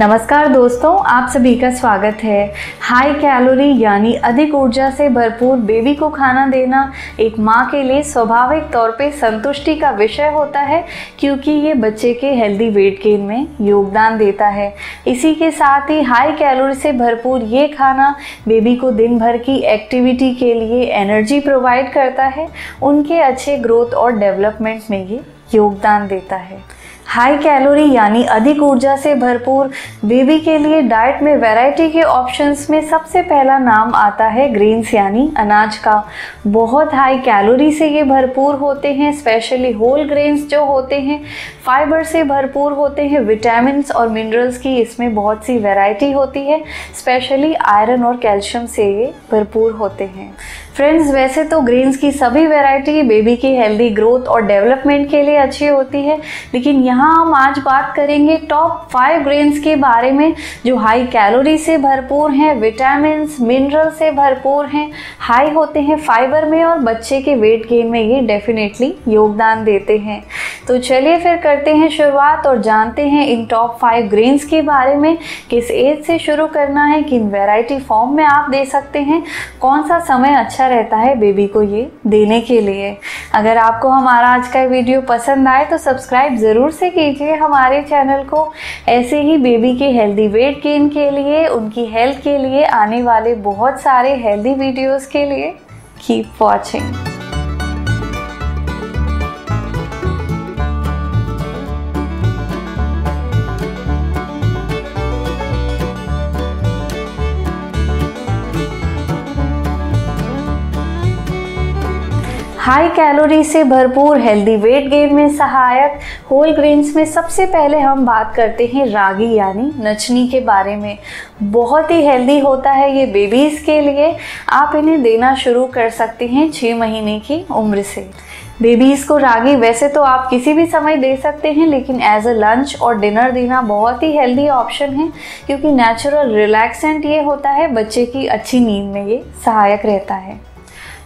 नमस्कार दोस्तों, आप सभी का स्वागत है। हाई कैलोरी यानी अधिक ऊर्जा से भरपूर बेबी को खाना देना एक माँ के लिए स्वाभाविक तौर पे संतुष्टि का विषय होता है, क्योंकि ये बच्चे के हेल्दी वेट गेन में योगदान देता है। इसी के साथ ही हाई कैलोरी से भरपूर ये खाना बेबी को दिन भर की एक्टिविटी के लिए एनर्जी प्रोवाइड करता है, उनके अच्छे ग्रोथ और डेवलपमेंट में ये योगदान देता है। हाई कैलोरी यानी अधिक ऊर्जा से भरपूर बेबी के लिए डाइट में वैरायटी के ऑप्शंस में सबसे पहला नाम आता है ग्रेन्स यानी अनाज का। बहुत हाई कैलोरी से ये भरपूर होते हैं, स्पेशली होल ग्रेन्स जो होते हैं, फाइबर से भरपूर होते हैं विटामिन और मिनरल्स की इसमें बहुत सी वैरायटी होती है, स्पेशली आयरन और कैल्शियम से ये भरपूर होते हैं। फ्रेंड्स वैसे तो ग्रेन्स की सभी वैरायटी बेबी की हेल्दी ग्रोथ और डेवलपमेंट के लिए अच्छी होती है। लेकिन यहाँ हम आज बात करेंगे टॉप फाइव ग्रेन्स के बारे में, जो हाई कैलोरी से भरपूर हैं विटामिन मिनरल से भरपूर हैं। हाई होते हैं फाइबर में और बच्चे के वेट गेन में ये डेफिनेटली योगदान देते हैं। तो चलिए फिर करते हैं शुरुआत और जानते हैं इन टॉप फाइव ग्रेन्स के बारे में, किस एज से शुरू करना है, किन वेराइटी फॉर्म में आप दे सकते हैं, कौन सा समय अच्छा रहता है बेबी को ये देने के लिए। अगर आपको हमारा आज का वीडियो पसंद आए तो सब्सक्राइब ज़रूर से कीजिए हमारे चैनल को। ऐसे ही बेबी के हेल्दी वेट गेन के लिए, उनकी हेल्थ के लिए आने वाले बहुत सारे हेल्दी वीडियोस के लिए कीप वॉचिंग हाई कैलोरी से भरपूर हेल्दी वेट गेन में सहायक होल ग्रेन्स में सबसे पहले हम बात करते हैं रागी यानी नचनी के बारे में। बहुत ही हेल्दी होता है ये बेबीज़ के लिए। आप इन्हें देना शुरू कर सकते हैं छः महीने की उम्र से। बेबीज़ को रागी वैसे तो आप किसी भी समय दे सकते हैं, लेकिन एज अ लंच और डिनर देना बहुत ही हेल्दी ऑप्शन है, क्योंकि नेचुरल रिलैक्सेंट ये होता है, बच्चे की अच्छी नींद में ये सहायक रहता है।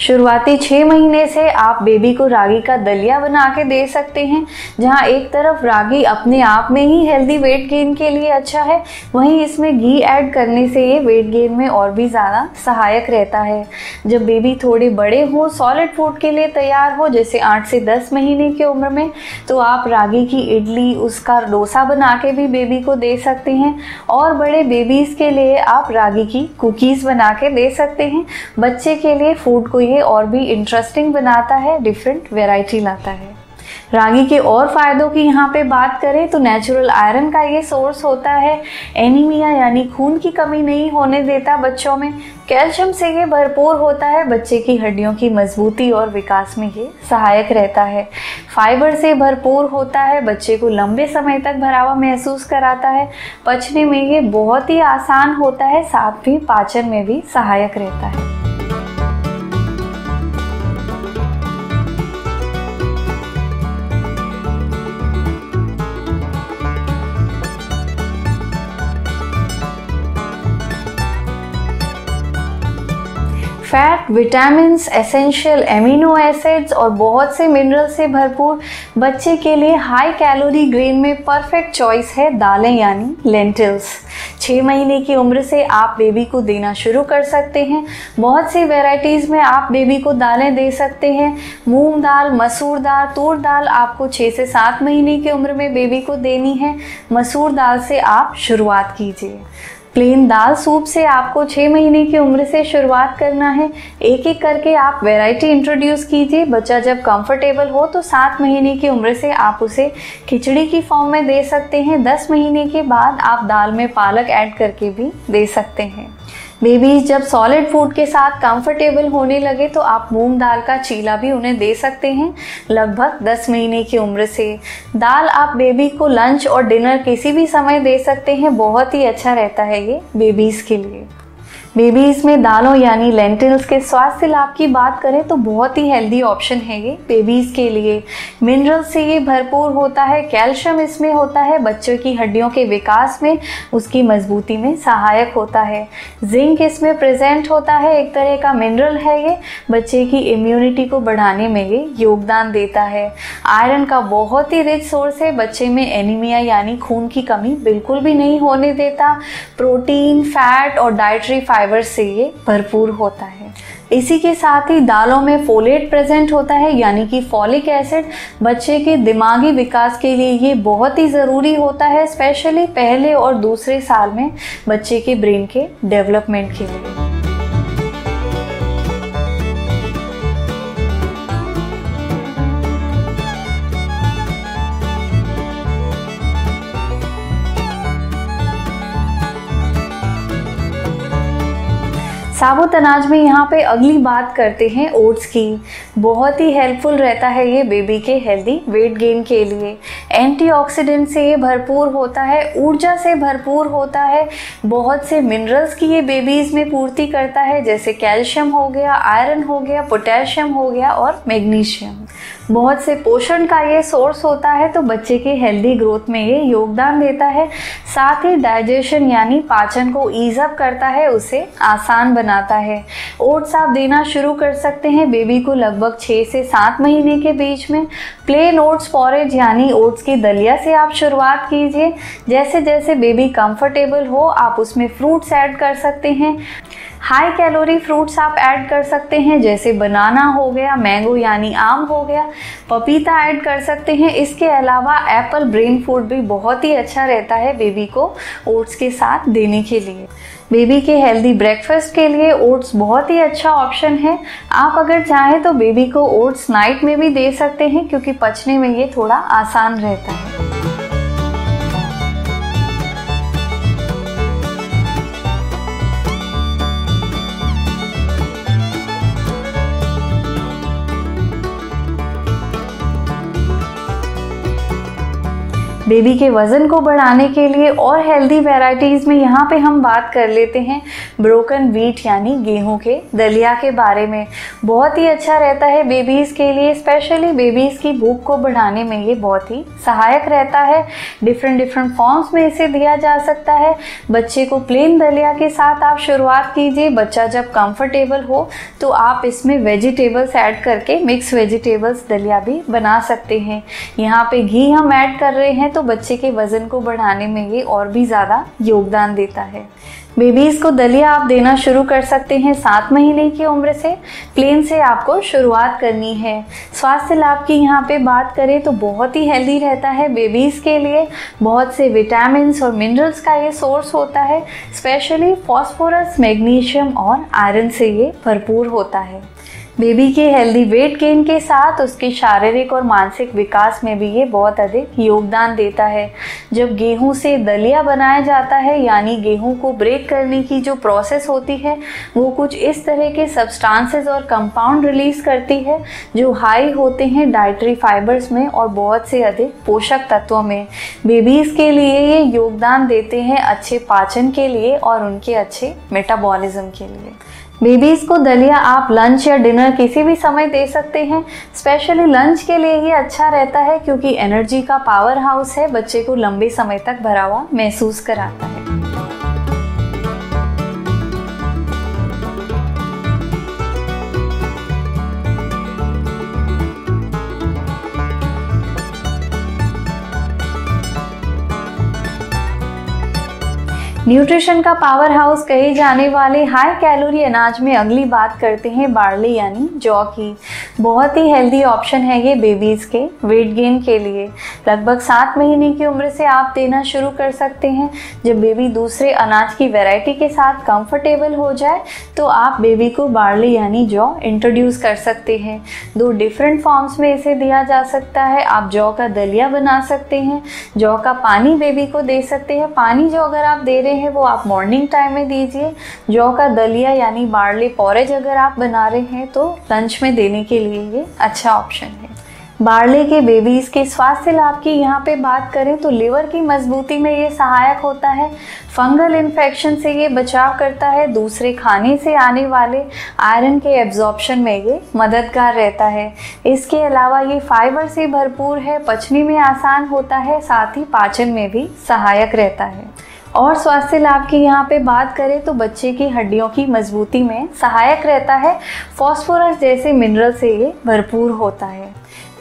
शुरुआती छः महीने से आप बेबी को रागी का दलिया बना के दे सकते हैं, जहाँ एक तरफ़ रागी अपने आप में ही हेल्दी वेट गेन के लिए अच्छा है, वहीं इसमें घी ऐड करने से ये वेट गेन में और भी ज़्यादा सहायक रहता है। जब बेबी थोड़े बड़े हों सॉलिड फ़ूड के लिए तैयार हो, जैसे आठ से दस महीने की उम्र में तो आप रागी की इडली, उसका डोसा बना के भी बेबी को दे सकते हैं, और बड़े बेबीज़ के लिए आप रागी की कुकीज़ बना के दे सकते हैं। बच्चे के लिए फ़ूड को ये और भी इंटरेस्टिंग बनाता है डिफरेंट वेराइटी लाता है। रागी के और फ़ायदों की यहाँ पे बात करें तो नेचुरल आयरन का ये सोर्स होता है। एनीमिया यानी खून की कमी नहीं होने देता बच्चों में। कैल्शियम से ये भरपूर होता है, बच्चे की हड्डियों की मजबूती और विकास में ये सहायक रहता है। फाइबर से भरपूर होता है, बच्चे को लंबे समय तक भरावा महसूस कराता है। पचने में ये बहुत ही आसान होता है, साथ ही पाचन में भी सहायक रहता है। Fat vitamin essential amino acids और बहुत से मिनरल से भरपूर बच्चे के लिए हाई कैलोरी ग्रेन में परफेक्ट चॉइस है दालें यानी लेंटिल्स छः महीने की उम्र से आप बेबी को देना शुरू कर सकते हैं। बहुत सी वेराइटीज़ में आप बेबी को दालें दे सकते हैं। मूंग दाल, मसूर दाल, तूर दाल आपको छः से सात महीने की उम्र में बेबी को देनी है। मसूर दाल से आप शुरुआत कीजिए। प्लेन दाल सूप से आपको छः महीने की उम्र से शुरुआत करना है। एक एक करके आप वैरायटी इंट्रोड्यूस कीजिए। बच्चा जब कंफर्टेबल हो तो सात महीने की उम्र से आप उसे खिचड़ी की फॉर्म में दे सकते हैं। दस महीने के बाद आप दाल में पालक ऐड करके भी दे सकते हैं। बेबीज जब सॉलिड फ़ूड के साथ कंफर्टेबल होने लगे तो आप मूंग दाल का चीला भी उन्हें दे सकते हैं लगभग 10 महीने की उम्र से। दाल आप बेबी को लंच और डिनर किसी भी समय दे सकते हैं, बहुत ही अच्छा रहता है ये बेबीज़ के लिए। बेबीज़ में दालों यानी लेंटिल्स के स्वास्थ्य लाभ की बात करें तो बहुत ही हेल्दी ऑप्शन है ये बेबीज़ के लिए। मिनरल से ये भरपूर होता है कैल्शियम इसमें होता है, बच्चों की हड्डियों के विकास में उसकी मजबूती में सहायक होता है। जिंक इसमें प्रेजेंट होता है, एक तरह का मिनरल है ये, बच्चे की इम्यूनिटी को बढ़ाने में ये योगदान देता है। आयरन का बहुत ही रिच सोर्स है, बच्चे में एनीमिया यानी खून की कमी बिल्कुल भी नहीं होने देता। प्रोटीन फैट और डाइट्री फाइबर से ये भरपूर होता है। इसी के साथ ही दालों में फोलेट प्रेजेंट होता है, यानी कि फॉलिक एसिड बच्चे के दिमागी विकास के लिए ये बहुत ही ज़रूरी होता है स्पेशली पहले और दूसरे साल में बच्चे के ब्रेन के डेवलपमेंट के लिए। साबुत अनाज में यहाँ पे अगली बात करते हैं ओट्स की। बहुत ही हेल्पफुल रहता है ये बेबी के हेल्दी वेट गेन के लिए। एंटीऑक्सीडेंट से ये भरपूर होता है, ऊर्जा से भरपूर होता है। बहुत से मिनरल्स की ये बेबीज़ में पूर्ति करता है, जैसे कैल्शियम हो गया आयरन हो गया पोटेशियम हो गया और मैग्नीशियम बहुत से पोषण का ये सोर्स होता है तो बच्चे के हेल्दी ग्रोथ में ये योगदान देता है। साथ ही डाइजेशन यानी पाचन को ईज अप करता है, उसे आसान बनाता है। ओट्स आप देना शुरू कर सकते हैं बेबी को लगभग छः से सात महीने के बीच में। प्लेन ओट्स पॉरेज यानी ओट्स की दलिया से आप शुरुआत कीजिए। जैसे जैसे बेबी कंफर्टेबल हो, आप उसमें फ्रूट्स ऐड कर सकते हैं। हाई कैलोरी फ्रूट्स आप ऐड कर सकते हैं, जैसे बनाना हो गया मैंगो यानी आम हो गया। पपीता ऐड कर सकते हैं। इसके अलावा एप्पल ब्रेन फ़ूड भी बहुत ही अच्छा रहता है बेबी को ओट्स के साथ देने के लिए। बेबी के हेल्दी ब्रेकफास्ट के लिए ओट्स बहुत ही अच्छा ऑप्शन है। आप अगर चाहें तो बेबी को ओट्स नाइट में भी दे सकते हैं, क्योंकि पचने में ये थोड़ा आसान रहता है। बेबी के वज़न को बढ़ाने के लिए और हेल्दी वेराइटीज़ में यहाँ पे हम बात कर लेते हैं। ब्रोकन वीट यानी गेहूँ के दलिया के बारे में। बहुत ही अच्छा रहता है बेबीज़ के लिए, स्पेशली बेबीज़ की भूख को बढ़ाने में ये बहुत ही सहायक रहता है। डिफरेंट डिफरेंट फॉर्म्स में इसे दिया जा सकता है। बच्चे को प्लेन दलिया के साथ आप शुरुआत कीजिए। बच्चा जब कंफर्टेबल हो तो आप इसमें वेजिटेबल्स ऐड करके मिक्स वेजिटेबल्स दलिया भी बना सकते हैं। यहाँ पे घी हम ऐड कर रहे हैं तो बच्चे के वज़न को बढ़ाने में ये और भी ज़्यादा योगदान देता है। बेबीज़ को दलिया आप देना शुरू कर सकते हैं सात महीने की उम्र से। प्लेन से आपको शुरुआत करनी है। स्वास्थ्य लाभ की यहाँ पे बात करें तो बहुत ही हेल्दी रहता है बेबीज़ के लिए। बहुत से विटामिन और मिनरल्स का ये सोर्स होता है। स्पेशली फॉस्फोरस मैग्नीशियम और आयरन से ये भरपूर होता है। बेबी के हेल्दी वेट गेन के साथ उसके शारीरिक और मानसिक विकास में भी ये बहुत अधिक योगदान देता है। जब गेहूँ से दलिया बनाया जाता है, यानी गेहूँ को ब्रेक करने की जो प्रोसेस होती है, वो कुछ इस तरह के सब्सटेंसेस और कंपाउंड रिलीज़ करती है, जो हाई होते हैं डाइटरी फाइबर्स में और बहुत से अधिक पोषक तत्वों में। बेबीज़ के लिए ये योगदान देते हैं अच्छे पाचन के लिए और उनके अच्छे मेटाबॉलिज्म के लिए। बेबीज़ को दलिया आप लंच या डिनर किसी भी समय दे सकते हैं। स्पेशली लंच के लिए ये अच्छा रहता है, क्योंकि एनर्जी का पावर हाउस है, बच्चे को लंबे समय तक भरा हुआ महसूस कराता है। न्यूट्रिशन का पावर हाउस कहे जाने वाले हाई कैलोरी अनाज में अगली बात करते हैं बार्ली यानी जौ की। बहुत ही हेल्दी ऑप्शन है ये बेबीज़ के वेट गेन के लिए। लगभग सात महीने की उम्र से आप देना शुरू कर सकते हैं। जब बेबी दूसरे अनाज की वैरायटी के साथ कंफर्टेबल हो जाए तो आप बेबी को बार्ली यानी जौ इंट्रोड्यूस कर सकते हैं। दो डिफरेंट फॉर्म्स में इसे दिया जा सकता है। आप जौ का दलिया बना सकते हैं। जौ का पानी बेबी को दे सकते हैं। पानी जो अगर आप दे रहे हैं, वो आप मॉर्निंग टाइम में दीजिए। जौ का दलिया यानी बार्ली पॉरेज अगर आप बना रहे हैं तो लंच में देने के लिए ये अच्छा ऑप्शन है। बारले के बेबीज के स्वास्थ्य लाभ की यहाँ पे बात करें तो लिवर की मजबूती में ये सहायक होता है। फंगल इन्फेक्शन से ये बचाव करता है, दूसरे खाने से आने वाले आयरन के एब्जॉर्प्शन में ये मददगार रहता है। इसके अलावा ये फाइबर से भरपूर है, पचने में आसान होता है, साथ ही पाचन में भी सहायक रहता है। और स्वास्थ्य लाभ की यहाँ पे बात करें तो बच्चे की हड्डियों की मजबूती में सहायक रहता है। फॉस्फोरस जैसे मिनरल से ये भरपूर होता है।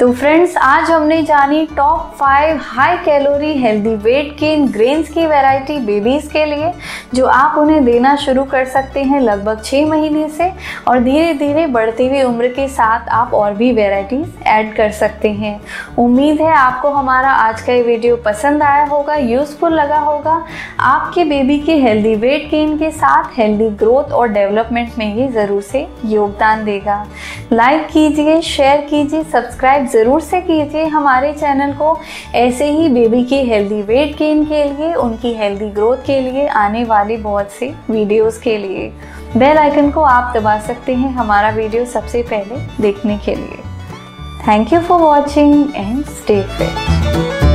तो फ्रेंड्स आज हमने जानी top five high calorie healthy weight gain grains की वैरायटी बेबीज़ के लिए, जो आप उन्हें देना शुरू कर सकते हैं लगभग छः महीने से, और धीरे धीरे बढ़ती हुई उम्र के साथ आप और भी वेराइटीज़ ऐड कर सकते हैं। उम्मीद है आपको हमारा आज का ये वीडियो पसंद आया होगा यूज़फुल लगा होगा। आपके बेबी के हेल्दी वेट गेन के साथ हेल्दी ग्रोथ और डेवलपमेंट में ये ज़रूर से योगदान देगा। लाइक कीजिए शेयर कीजिए ज़रूर से कीजिए हमारे चैनल को। ऐसे ही बेबी की हेल्दी वेट गेन के लिए, उनकी हेल्दी ग्रोथ के लिए, आने वाली बहुत से वीडियोस के लिए। बेल आइकन को आप दबा सकते हैं हमारा वीडियो सबसे पहले देखने के लिए। Thank you for watching and stay fit